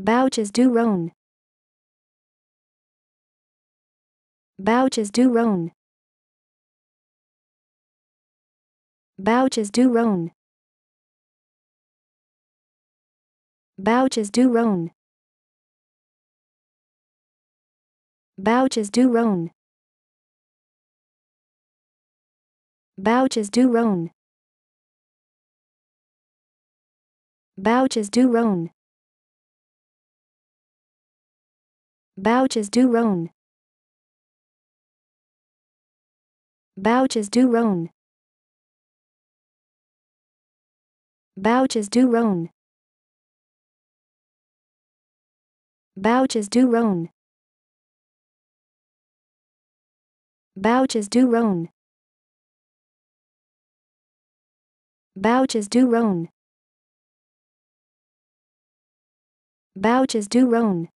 Bouches du Rhône. Bouches du Rhône. Bouches du Rhône. Bouches du Rhône. Bouches du Rhône. Bouches du Rhône. Bouches du Rhône. Bouches du Rhône. Bouches du Rhône. Bouches du Rhône. Bouches du Rhône. Bouches du Rhône. Bouches du Rhône. Bouches du Rhône.